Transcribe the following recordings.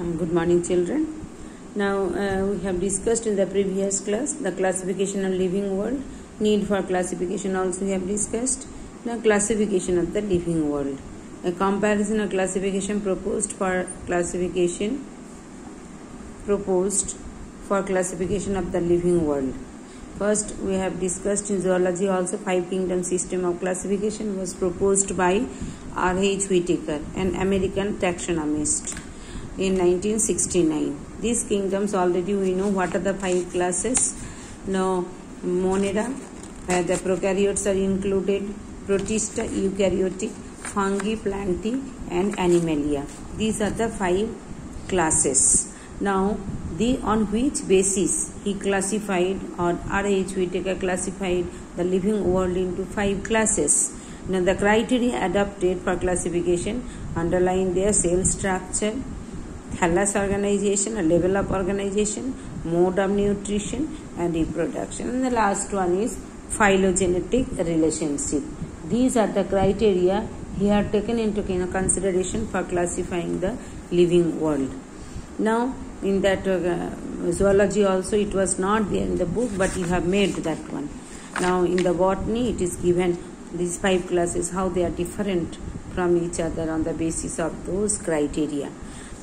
Uh, good morning, children. Now, uh, we have discussed in the previous class the classification of living world. Need for classification also we have discussed. Now, classification of the living world. A comparison of classification proposed for classification proposed for classification of the living world. First, we have discussed in zoology also five kingdom system of classification was proposed by R. H. Whitaker, an American taxonomist, in 1969. These kingdoms already we know what are the five classes. Now, Monera, uh, the prokaryotes are included, Protista, eukaryotic, fungi, plantae, and animalia. These are the five classes. Now, the on which basis he classified or R.H. Whitaker classified the living world into five classes. Now, the criteria adopted for classification underline their cell structure, thallus organization, a level of organization, mode of nutrition, and reproduction. And the last one is phylogenetic relationship. These are the criteria he had taken into consideration for classifying the living world. Now, in that uh, zoology also it was not there in the book, but you have made that one. Now, in the botany, it is given these five classes how they are different from each other on the basis of those criteria.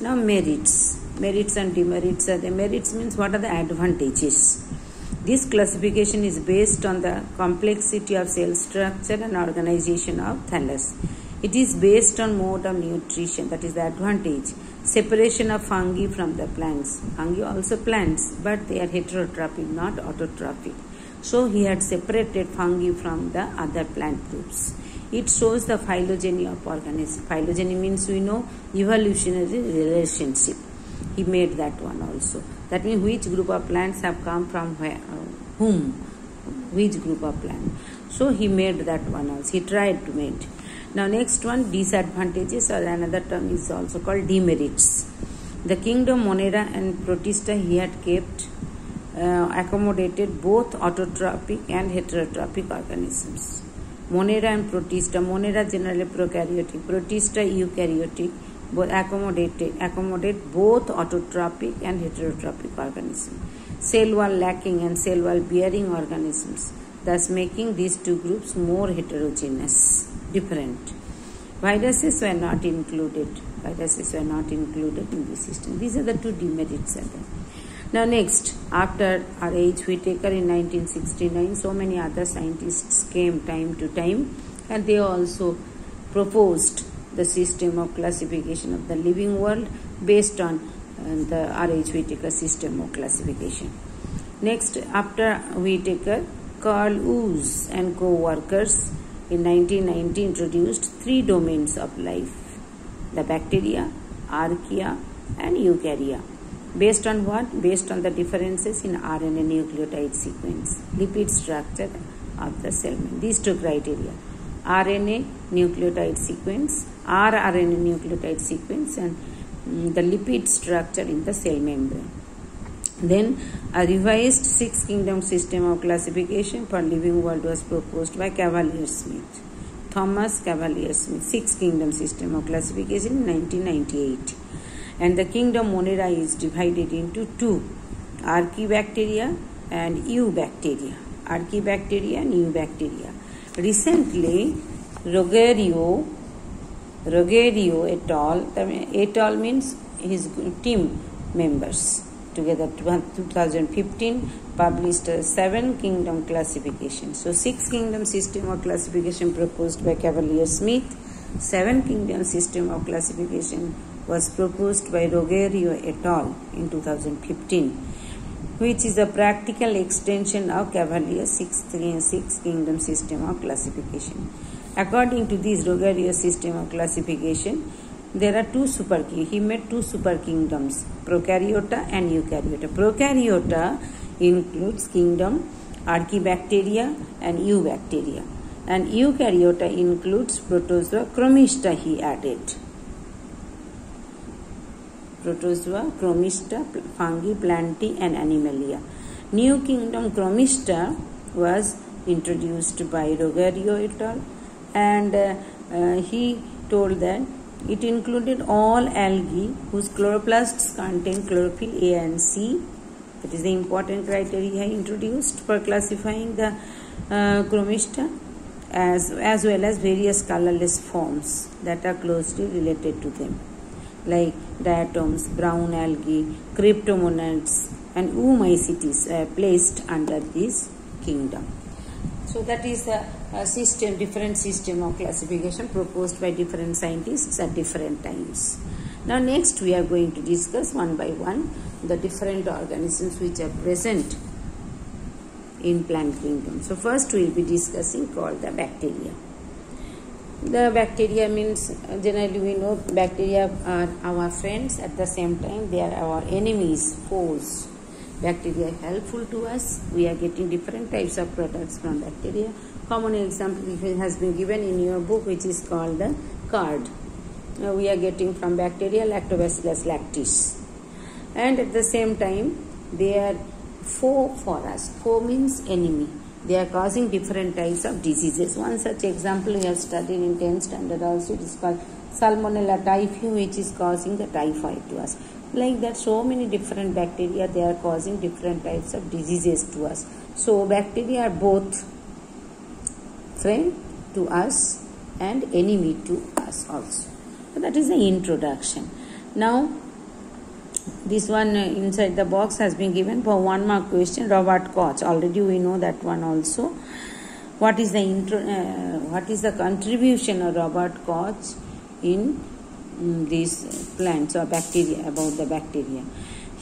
Now, merits. Merits and demerits are the merits means what are the advantages. This classification is based on the complexity of cell structure and organization of thallus. It is based on mode of nutrition, that is the advantage. Separation of fungi from the plants. Fungi also plants, but they are heterotrophic, not autotrophic. So he had separated fungi from the other plant groups. It shows the phylogeny of organism. Phylogeny means we know evolutionary relationship. He made that one also. That means which group of plants have come from where, uh, whom, which group of plant. So he made that one also. He tried to make. Now next one disadvantages or another term is also called demerits. The kingdom Monera and Protista he had kept uh, accommodated both autotrophic and heterotrophic organisms. Monera and Protista, Monera generally prokaryotic, Protista eukaryotic, both accommodated accommodate both autotrophic and heterotrophic organisms. Cell wall lacking and cell wall bearing organisms, thus making these two groups more heterogeneous, different. Viruses were not included. Viruses were not included in this system. These are the two demerits. Now next, after R. H. Whitaker in 1969, so many other scientists came time to time and they also proposed the system of classification of the living world based on uh, the R. H. Whitaker system of classification. Next, after Whitaker, Carl Woese and co-workers in 1990 introduced three domains of life the bacteria, archaea, and eukarya. Based on what? Based on the differences in RNA nucleotide sequence, lipid structure of the cell. Membrane. These two criteria RNA nucleotide sequence, rRNA nucleotide sequence, and um, the lipid structure in the cell membrane. Then a revised six kingdom system of classification for living world was proposed by Cavalier Smith. Thomas Cavalier Smith, six kingdom system of classification in 1998. And the kingdom Monera is divided into two Archaebacteria and Eubacteria. Archaebacteria and Eubacteria. Recently, Rogerio, Rogerio et al. Et al. means his team members together 2015 published a seven kingdom classification so six kingdom system of classification proposed by cavalier smith seven kingdom system of classification was proposed by rogerio et al. in 2015 which is a practical extension of cavalier six, six kingdom system of classification. According to this rogerio system of classification there are two super he made two super kingdoms prokaryota and eukaryota prokaryota includes kingdom archaebacteria and eubacteria and eukaryota includes protozoa chromista he added protozoa chromista fungi plantae and animalia. New kingdom chromista was introduced by rogerio et al. And uh, uh, he told that It included all algae whose chloroplasts contain chlorophyll A and C. That is the important criteria introduced for classifying the uh, chromista as, as well as various colorless forms that are closely related to them like diatoms, brown algae, cryptomonads and oomycetes are placed under this kingdom. So that is a, a, uh, system, different system of classification proposed by different scientists at different times. Now next we are going to discuss one by one the different organisms which are present in plant kingdom. So first we will be discussing called the bacteria. The bacteria means generally we know bacteria are our friends at the same time they are our enemies, foes. Bacteria helpful to us. We are getting different types of products from bacteria. Common example has been given in your book which is called the curd. Now uh, we are getting from bacteria lactobacillus lactis. And at the same time they are foe for us. Foe means enemy. They are causing different types of diseases. One such example we have studied in 10th standard also it is called Salmonella typhi which is causing the typhoid to us. Like that so many different bacteria they are causing different types of diseases to us. So bacteria are both friend to us and enemy to us also. So that is the introduction. Now this one uh, inside the box has been given for one mark question robert koch. Already we know that one also. What is the intro, uh, what is the contribution of robert koch in um, these plants or bacteria about the bacteria?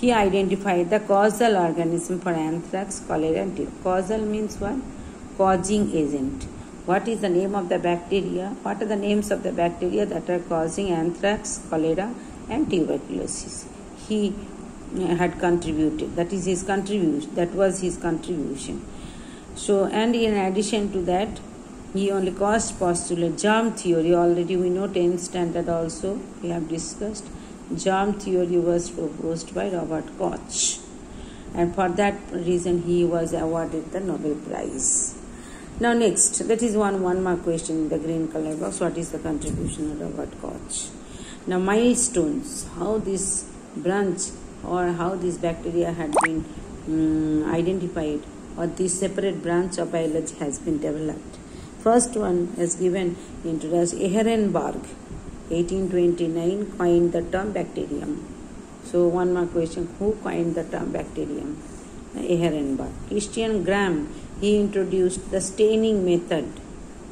He identified the causal organism for anthrax cholera and tuberculosis causal means what? Causing agent. What is the name of the bacteria? What are the names of the bacteria that are causing anthrax cholera and tuberculosis he uh, had contributed that is his contribution that was his contribution. So and in addition to that he only Koch's postulate germ theory. Already we know 10th standard also we have discussed. Germ theory was proposed by robert koch. And for that reason he was awarded the nobel prize. Now next that is one one mark question in the green color box. What is the contribution of robert koch? Now milestones how this branch or how this bacteria had been um, identified or this separate branch of biology has been developed. First one is given introduced Ehrenberg, 1829, coined the term bacterium. So one more question, who coined the term bacterium? Ehrenberg. Christian Gram, he introduced the staining method.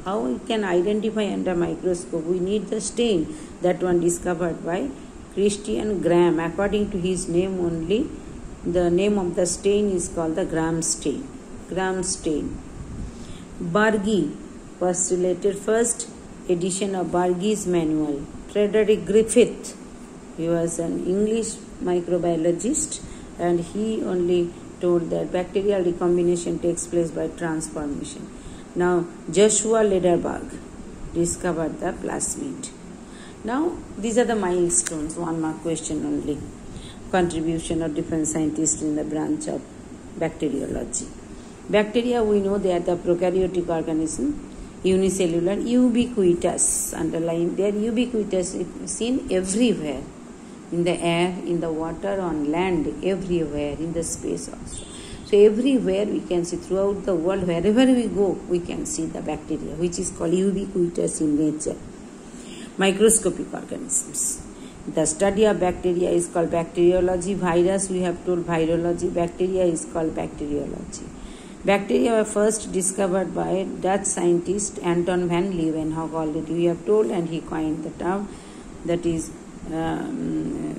How we can identify under microscope? We need the stain. That one discovered by Christian Gram. According to his name only, the name of the stain is called the Gram stain. Gram stain. Bergey postulated first edition of Bergey's manual. Frederick Griffith, he was an English microbiologist and he only told that bacterial recombination takes place by transformation. Now, Joshua Lederberg discovered the plasmid. Now, these are the milestones, one mark question only. Contribution of different scientists in the branch of bacteriology. Bacteria, we know they are the prokaryotic organism, unicellular, ubiquitous, underlying, they are ubiquitous, seen everywhere, in the air, in the water, on land, everywhere, in the space also. So everywhere we can see throughout the world, wherever we go, we can see the bacteria, which is called ubiquitous in nature microscopic organisms. The study of bacteria is called bacteriology. Virus, we have told virology. Bacteria is called bacteriology. Bacteria were first discovered by Dutch scientist Anton van Leeuwenhoek already. We have told and he coined the term that is um,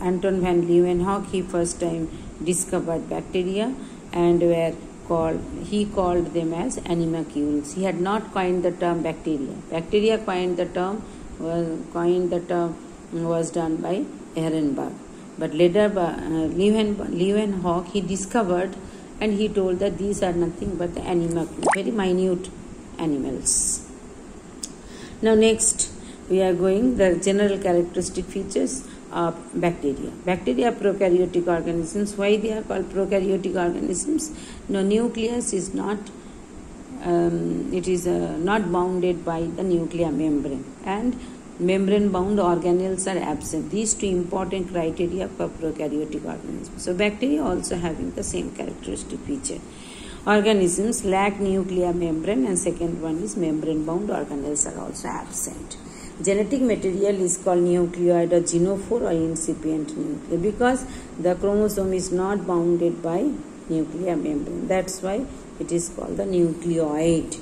Anton van Leeuwenhoek. He first time discovered bacteria and were called he called them as animalcules. He had not coined the term bacteria. Bacteria coined the term was coined the term was done by Ehrenberg. But later uh, Leeuwenhoek he discovered and he told that these are nothing but the animalcules, very minute animals. Now next we are going the general characteristic features uh, bacteria. Bacteria are prokaryotic organisms. Why they are called prokaryotic organisms? No, nucleus is not. Um, it is uh, not bounded by the nuclear membrane, and membrane bound organelles are absent. These two important criteria for prokaryotic organisms. So bacteria also having the same characteristic feature. Organisms lack nuclear membrane and second one is membrane bound organelles are also absent. Genetic material is called nucleoid or genophore or incipient nucleus because the chromosome is not bounded by nuclear membrane. That's why it is called the nucleoid.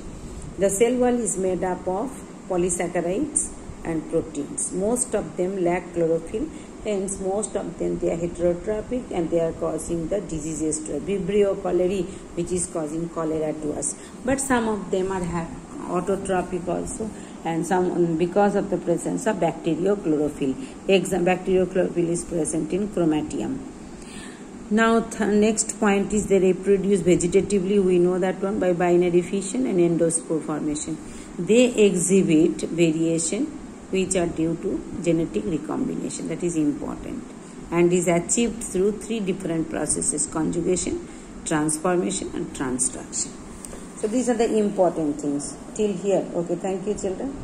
The cell wall is made up of polysaccharides and proteins. Most of them lack chlorophyll, hence most of them they are heterotrophic and they are causing the diseases to. Vibrio cholerae which is causing cholera to us. But some of them are have autotrophic also and some um, because of the presence of bacteriochlorophyll. Bacteriochlorophyll is present in chromatium. Now next point is they reproduce vegetatively. We know that one by binary fission and endospore formation. They exhibit variation which are due to genetic recombination. That is important and is achieved through three different processes conjugation, transformation and transduction. So these are the important things till here. Okay, thank you children.